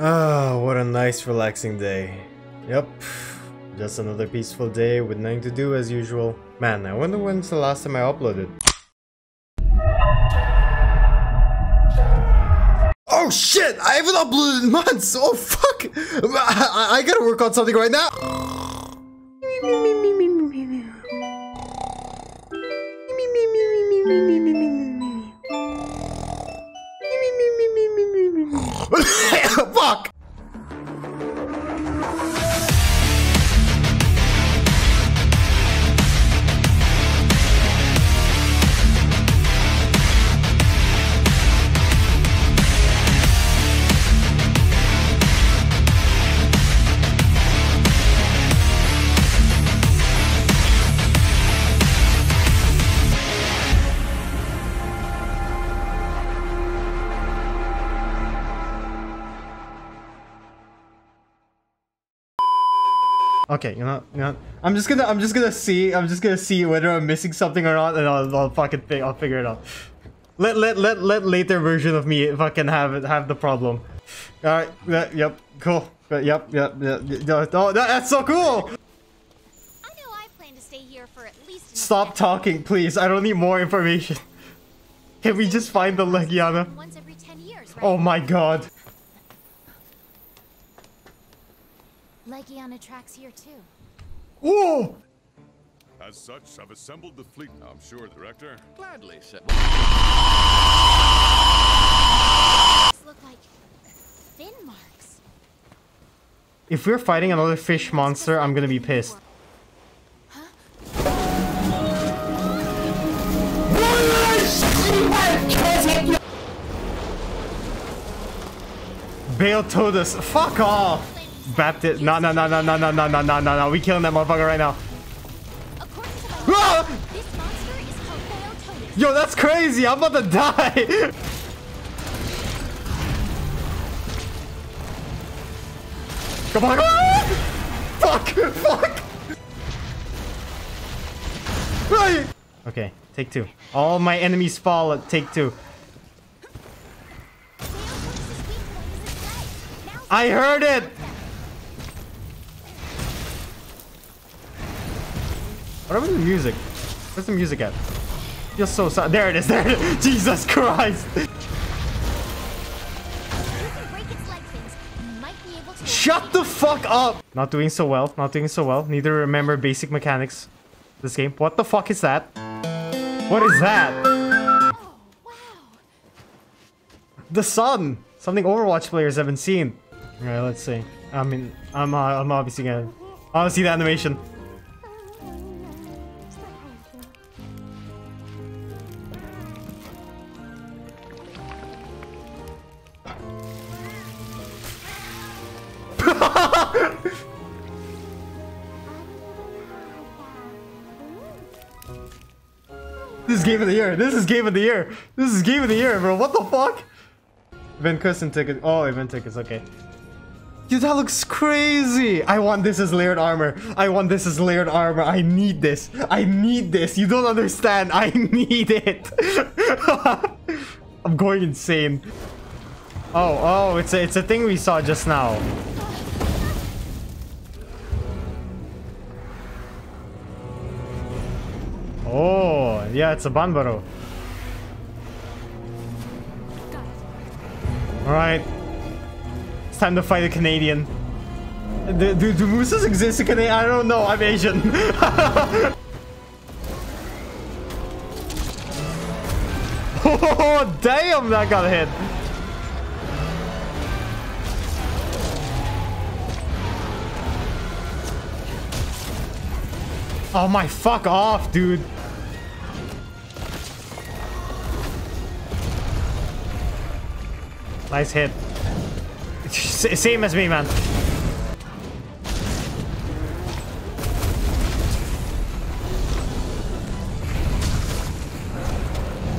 Ah, what a nice relaxing day. Yep, just another peaceful day with nothing to do as usual. Man, I wonder when's the last time I uploaded. Oh shit! I haven't uploaded in months! Oh fuck! I, I, I gotta work on something right now! fuck! Okay, you know, you know, I'm just gonna, I'm just gonna see, I'm just gonna see whether I'm missing something or not, and I'll, I'll fucking, think, I'll figure it out. Let, let, let, let later version of me fucking have it, have the problem. All right, yep, cool, but yep, yep, yep, yep, oh, that, that's so cool. I know I plan to stay here for at least. Stop talking, please. I don't need more information. Can we just find the Legiana? Once every ten years, right? Oh my god. Legiana tracks here too. Whoa! As such, I've assembled the fleet. I'm sure, Director. Gladly, sir. These look like fin marks. If we're fighting another fish monster, I'm gonna be pissed. Beotodus, fuck off! Baptist, no, no, no, no, no, no, no, no, no, no, no, we killing that motherfucker right now. Ah! this monster is called Yo, that's crazy, I'm about to die! Come on, ah! Fuck, fuck! Right. Okay, take two. All my enemies fall at take two. Beotodus' weak point is its legs. Now's the I heard it! What about the music? Where's the music at? You're so sad. There it is. There it is. Jesus Christ. Shut the fuck up. Not doing so well. Not doing so well. Neither remember basic mechanics. This game. What the fuck is that? What is that? The sun. Something Overwatch players haven't seen. All right, let's see. I mean, I'm uh, I'm obviously gonna. I want to see the animation. Game of the year. This is game of the year. This is game of the year, bro. What the fuck? Event custom ticket. Oh, event tickets. Okay. Dude, that looks crazy. I want this as layered armor. I want this as layered armor. I need this. I need this. You don't understand. I need it. I'm going insane. Oh, oh, it's a, it's a thing we saw just now. Oh, yeah, it's a Banbaro. Alright. It's time to fight a Canadian. Do, do, do mooses exist in Canada? I don't know, I'm Asian. oh, damn, that got hit. Oh my, fuck off, dude. Nice hit. Same as me, man.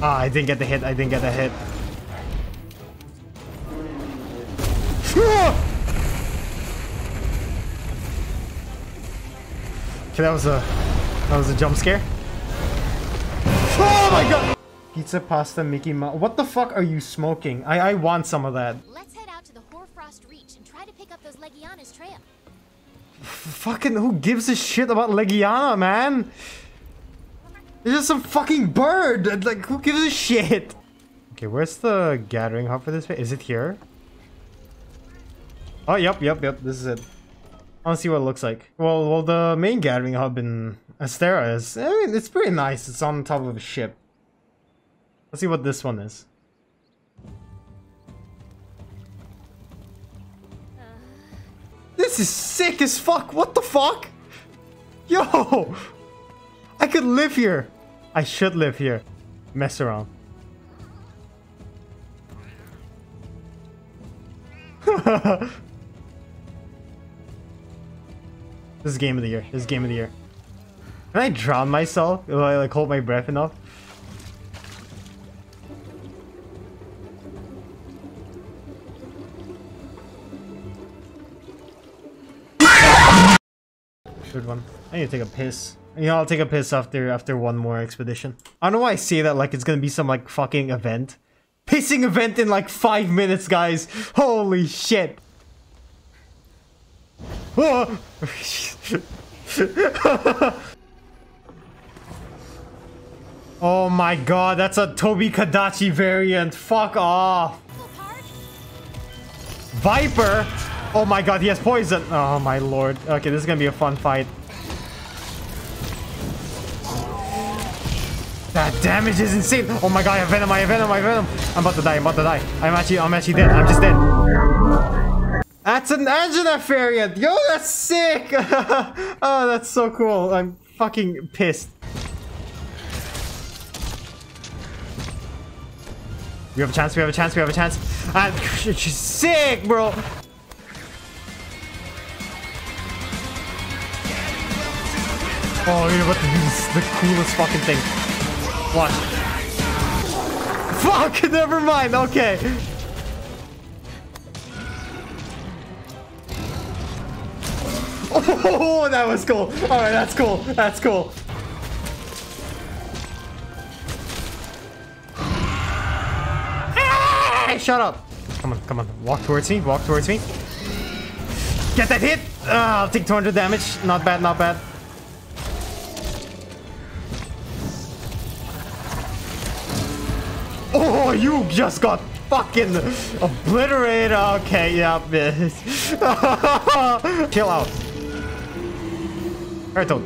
Ah, I didn't get the hit. I didn't get the hit. Okay, that was a that was a jump scare. Oh my god! Pizza, pasta, Mickey Mouse. What the fuck are you smoking? I I want some of that. Let's head out to the Hoarfrost Reach and try to pick up those Legiana's trail. Fucking who gives a shit about Legiana, man? It's just some fucking bird. Like, who gives a shit? Okay, where's the gathering hub for this? Is it here? Oh, yep, yep, yep. This is it. I want to see what it looks like. Well, well, the main gathering hub in Astera is. I mean, it's pretty nice. It's on top of a ship. Let's see what this one is. This is sick as fuck. What the fuck? Yo! I could live here. I should live here. Mess around. this is game of the year. This is game of the year. Can I drown myself? Will I like hold my breath enough? One. I need to take a piss. You know, I'll take a piss after after one more expedition. I don't know why I say that like it's gonna be some like fucking event. Pissing event in like five minutes, guys. Holy shit. Oh. oh my god, that's a Tobi-Kadachi variant. Fuck off. Viper? Oh my god, he has poison. Oh my lord. Okay, this is gonna be a fun fight. That damage is insane. Oh my god, I have venom, I have venom, I have venom. I'm about to die, I'm about to die. I'm actually, I'm actually dead. I'm just dead. That's an Angela variant. Yo, that's sick. oh, that's so cool. I'm fucking pissed. We have a chance, we have a chance, we have a chance. Ah, and she's sick, bro. Oh, you're about to this, the coolest fucking thing. Watch. Fuck, never mind, okay. Oh, that was cool. Alright, that's cool. That's cool. Hey, Shut up. Come on, come on. Walk towards me. Walk towards me. Get that hit. Ah, I'll take 200 damage. Not bad, not bad. You just got fucking obliterated. Okay, yeah. Chill out. Turtle.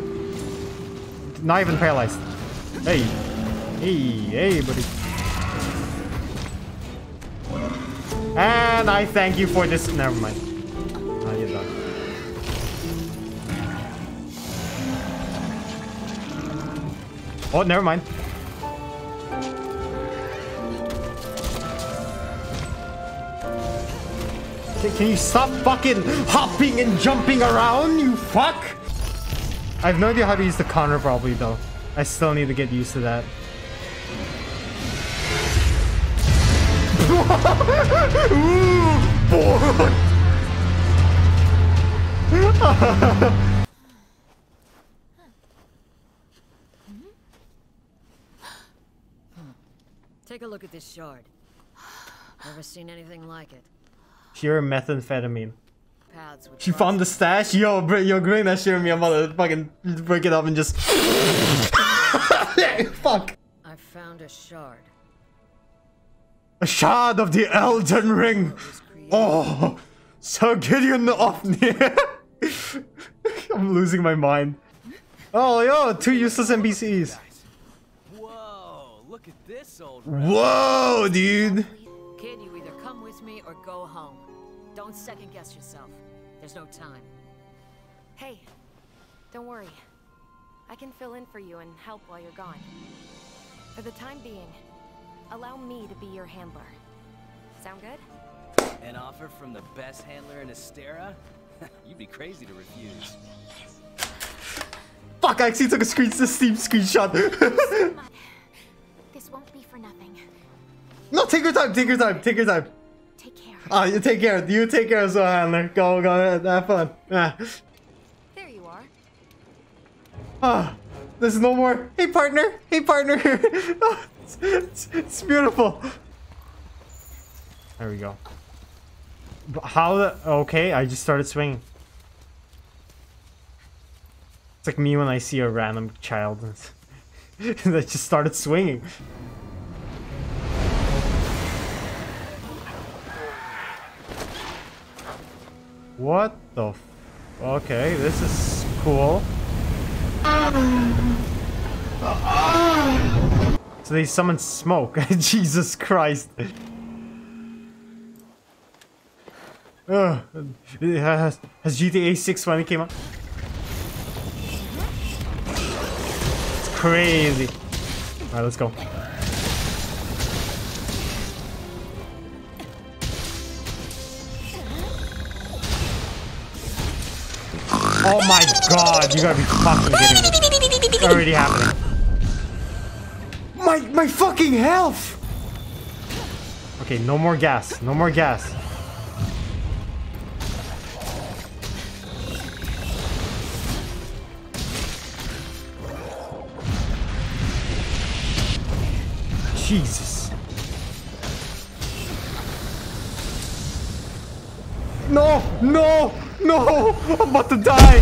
Not even paralyzed. Hey. Hey, hey, buddy. And I thank you for this. Never mind. Done. Oh, never mind. Can, you stop fucking hopping and jumping around, you fuck? I have no idea how to use the counter probably though. I still need to get used to that. Take a look at this shard. Never seen anything like it. Pure methamphetamine. Paths with She found the stash? Yo, br yo, bring that shit to me. I'm about to fucking break it up and just... Fuck. I found a shard. A shard of the Elden Ring. Oh, Sir Gideon Ofnir. I'm losing my mind. Oh, yo, two useless NPCs. Whoa, look at this old Whoa, dude. Kid, you either come with me or go home. Don't second guess yourself. There's no time. Hey, don't worry. I can fill in for you and help while you're gone. For the time being, allow me to be your handler. Sound good? An offer from the best handler in Astera? You'd be crazy to refuse. Fuck, I actually took a screen the Steam screenshot. This won't be for nothing. no, take your time, take your time, take your time. Take care. Ah, you take care. Of you take care as well, handler. Go, go ahead, have fun. Ah. There you are. Ah, there's no more. Hey, partner. Hey, partner. Ah, it's, it's, it's beautiful. There we go. How the... Okay, I just started swinging. It's like me when I see a random child that just started swinging. What the f Okay, this is cool. So they summon smoke. Jesus Christ. Ugh. Has, has GTA 6 finally came out? It's crazy. Alright, let's go. Oh my god, you gotta be fucking kidding me. It's already happening. My, my fucking health! Okay, no more gas. No more gas. Jesus. No! No! No! I'm about to die!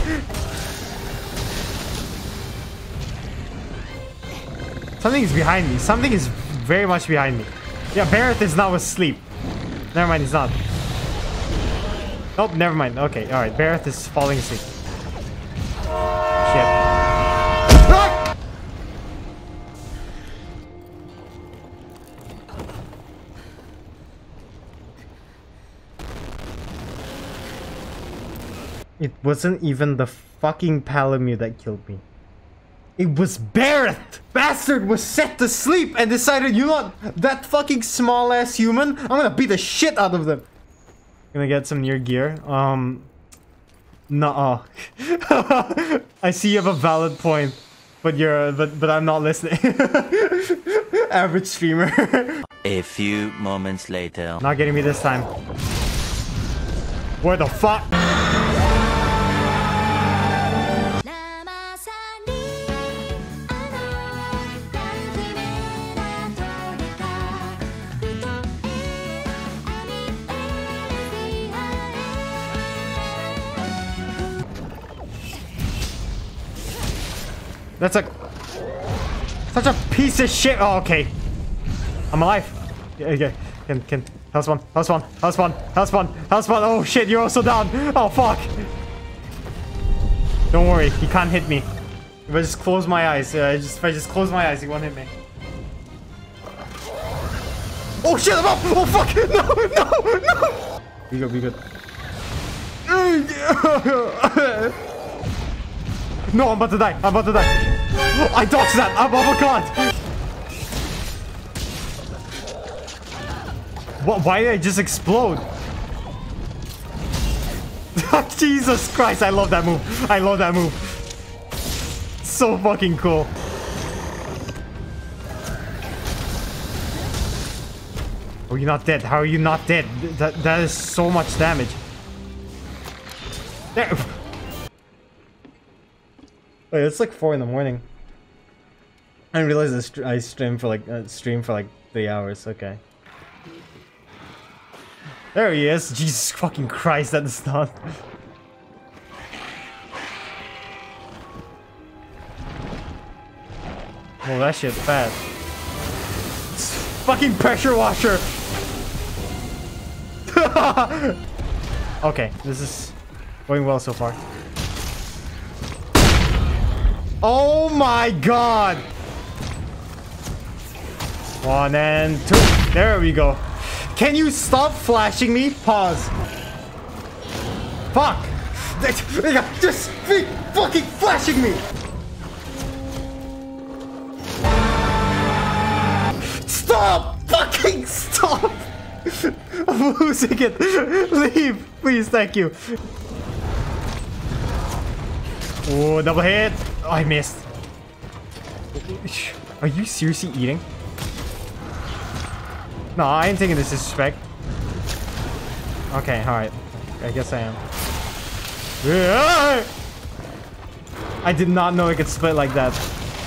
Something is behind me. Something is very much behind me. Yeah, Barret is now asleep. Never mind, he's not. Nope, never mind. Okay, alright. Barret is falling asleep. It wasn't even the fucking Palamute that killed me. It was Barret! Bastard was set to sleep and decided, you know what, that fucking small ass human, I'm gonna beat the shit out of them. Gonna get some near gear. Um, nuh I see you have a valid point, but you're, but, but I'm not listening. Average streamer. A few moments later. not getting me this time. Where the fuck? That's a such a piece of shit. Oh, okay. I'm alive. Yeah, yeah. Can can house one, house one, house one, house one, house one. Oh shit, you're also down. Oh fuck. Don't worry, he can't hit me. If I just close my eyes, uh, just if I just close my eyes, he won't hit me. Oh shit, I'm up! Oh fuck! No, no, no! Be good, be good. No, I'm about to die. I'm about to die. I dodged that. I'm oh god. What? Why did I just explode? Jesus Christ! I love that move. I love that move. So fucking cool. Oh, are you not dead? How are you not dead? That that is so much damage. There. Wait, it's like four in the morning. I didn't realize I, str I streamed for like uh, stream for like three hours. Okay. There he is. Jesus fucking Christ, that is not. Oh, that shit's fat. It's fucking pressure washer. okay, this is going well so far. Oh my god! One and two. There we go. Can you stop flashing me? Pause. Fuck! Just be fucking flashing me! Stop! Fucking stop! I'm losing it. Leave, please. Thank you. Oh, double hit. Oh, I missed. Are you seriously eating? No, I ain't taking this disrespect. Okay, alright. I guess I am. I did not know it could split like that.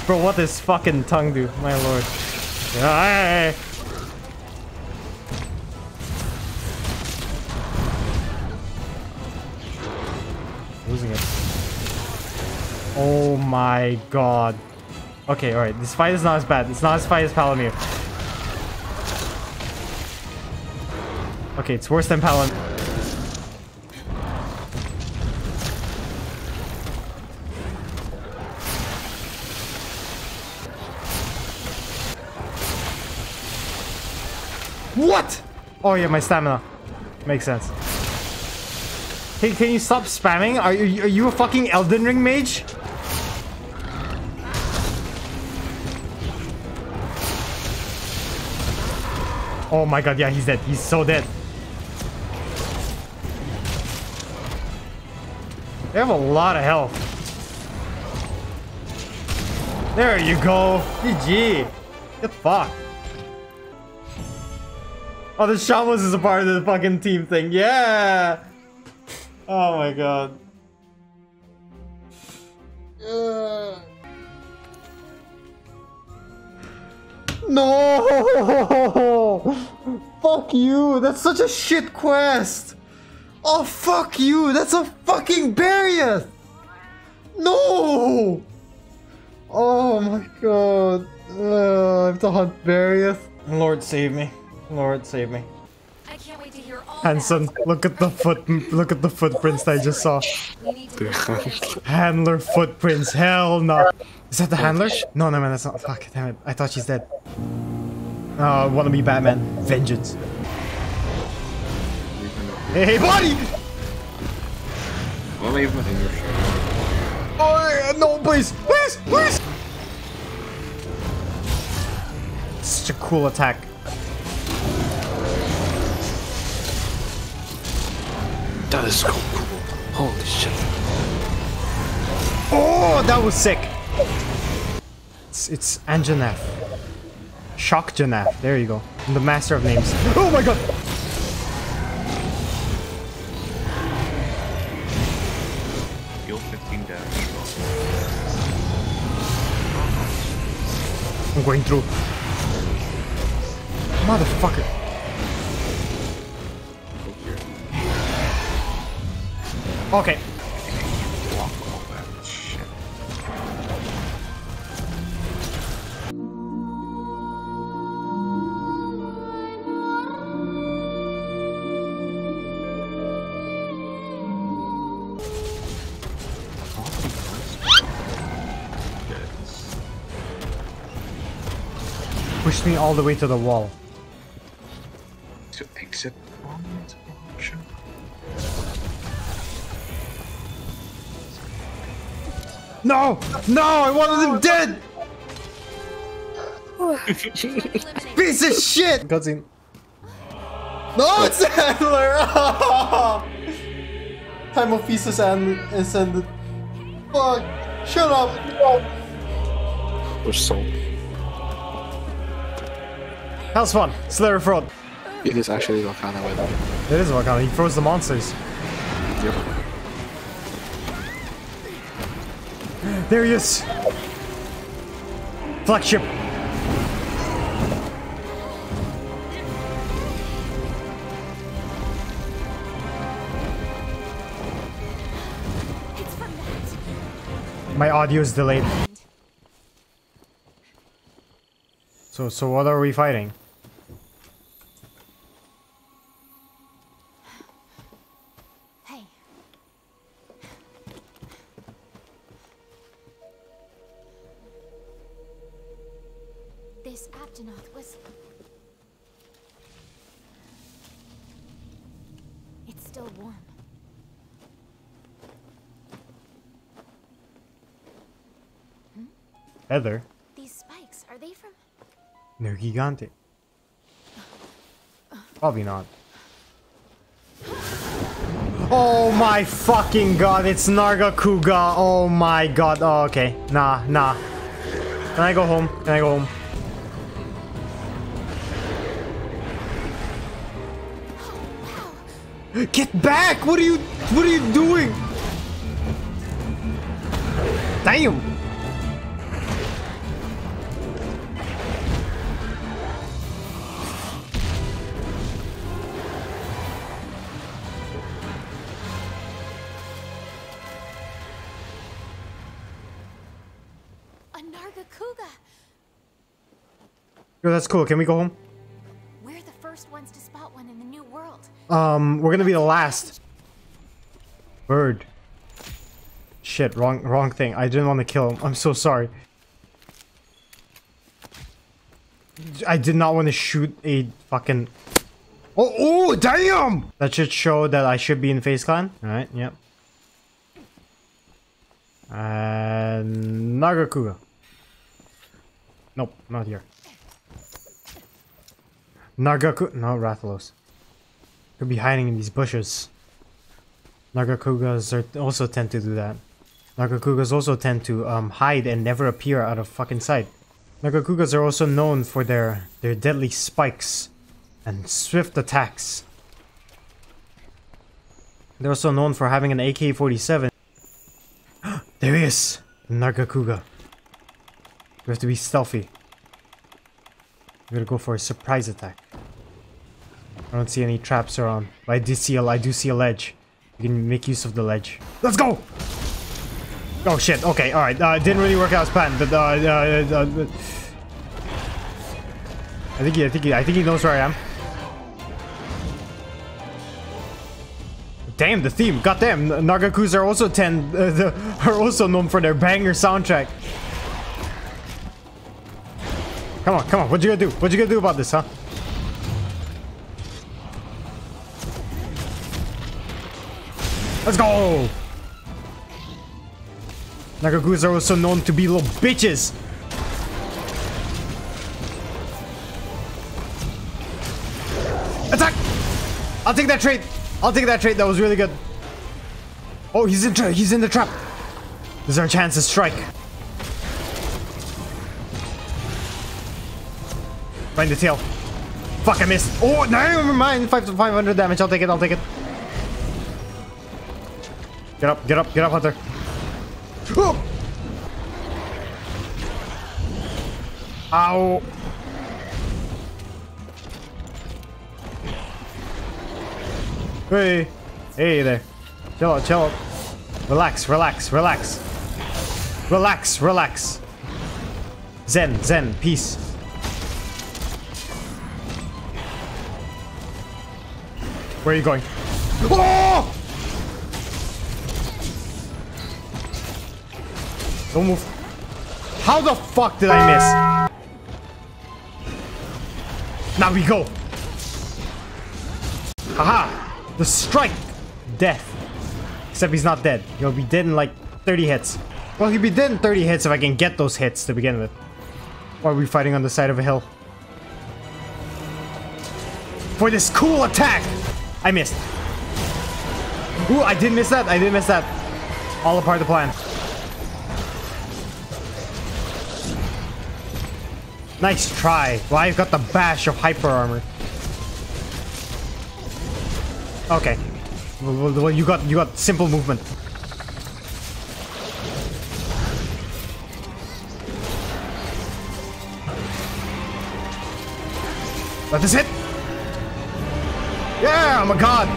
Bro, what does fucking tongue do? My lord. Oh my god. Okay, alright. This fight is not as bad. It's not as fight as Paolumu. Okay, it's worse than Paolumu. What? Oh yeah, my stamina. Makes sense. Hey, can you stop spamming? Are you, are you a fucking Elden Ring mage? Oh my god, yeah, he's dead. He's so dead. They have a lot of health. There you go. GG. Get fucked. Oh, the Shamos is a part of the fucking team thing. Yeah. Oh my god. No! Fuck you! That's such a shit quest! Oh, fuck you! That's a fucking barrier! No! Oh my god. Uh, I have to hunt Barioth. Lord save me. Lord save me. I can't wait to hear all Hanson, look at the foot look at the footprints I just saw. Handler footprints, hell no. Is that the handler? No, no, man, that's not. Fuck, damn it. I thought she's dead. Oh, I wanna be Batman. Vengeance. Hey, hey, buddy! Well, leave in your. Oh, yeah, no, please, please, please! Such a cool attack. That is so cool. Holy shit. Oh, that was sick. It's, it's Anjanath. Shock Janeth. There you go. I'm the master of names. Oh my god! Deal 15 damage. I'm going through. Motherfucker. Okay. All the way to the wall. To exit option. No! No! I wanted him dead! Piece of shit! Cutscene. No, it's Handler! Time of Feast is end- is ended. Fuck! Shut up! Or salt. How's fun? Slayer fraud. It is actually Wakana weather. It is Wakanda. He throws the monsters. Yep. There he is. Flagship. It's. My audio is delayed. So, so what are we fighting? Gigante. Probably not. Oh my fucking god, it's Nargacuga. Oh my god. Oh, okay. Nah, nah. Can I go home? Can I go home? Get back! What are you what are you doing? Damn! Yo, that's cool. Can we go home? We're the first ones to spot one in the new world. Um, we're gonna be the last. Bird. Shit, wrong, wrong thing. I didn't want to kill him. I'm so sorry. I did not want to shoot a fucking. Oh, oh, damn! That should show that I should be in FaZe Clan. Alright, yep. And Nargacuga. Nope, not here. Nagaku. No, Rathalos. Could be hiding in these bushes. Nargacugas are also tend to do that. Nargacugas also tend to um, hide and never appear out of fucking sight. Nargacugas are also known for their their deadly spikes and swift attacks. They're also known for having an AK-47. there he is! Nargacuga. We have to be stealthy. We're gonna go for a surprise attack. I don't see any traps around, but I do see a, I do see a ledge. You can make use of the ledge. Let's go! Oh shit, okay, alright. Uh, didn't really work out as planned, but uh, uh, uh, I think he, I think he, I think he knows where I am. Damn, the theme. Goddamn, Nagakus are also ten, uh, the, are also known for their banger soundtrack. Come on, come on. What you gonna do? What you gonna do about this, huh? Let's go! Nagakus are also known to be little bitches. Attack! I'll take that trade. I'll take that trade. That was really good. Oh, he's in. He's in the trap. This is our chance to strike. Find the tail. Fuck, I missed. Oh, never mind. Five to 500 damage. I'll take it. I'll take it. Get up, get up, get up, Hunter. Oh! Ow. Hey. Hey there. Chill out, chill out. Relax, relax, relax. Relax, relax. Zen, zen, peace. Where are you going? Oh! Don't move. How the fuck did I miss? Now we go. Haha. The strike. Death. Except he's not dead. He'll be dead in like 30 hits. Well, he'll be dead in 30 hits if I can get those hits to begin with. Or are we fighting on the side of a hill? For this cool attack! I missed. Ooh, I did miss that. I did miss that. All a part of the plan. Nice try. Well, I've got the bash of hyper armor. Okay. Well, you got you got simple movement. Let this hit. Yeah, I'm a god.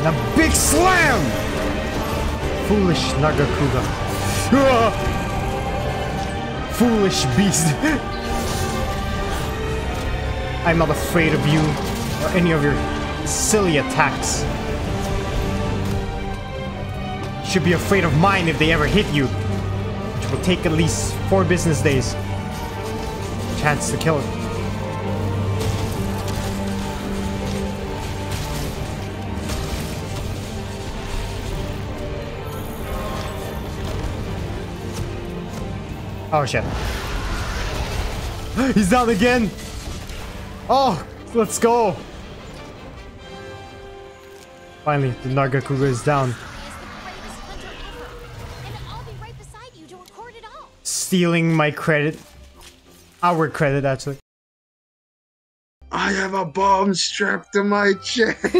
And a big slam. Foolish Nargacuga. Ah! Foolish beast. I'm not afraid of you or any of your silly attacks. You should be afraid of mine if they ever hit you, which will take at least four business days. Chance to kill it. Oh shit. He's down again! Oh, let's go! Finally, the Nargacuga is down. He's the bravest hunter ever. And I'll be right you to record it all. Stealing my credit. Our credit, actually. I have a bomb strapped to my chest.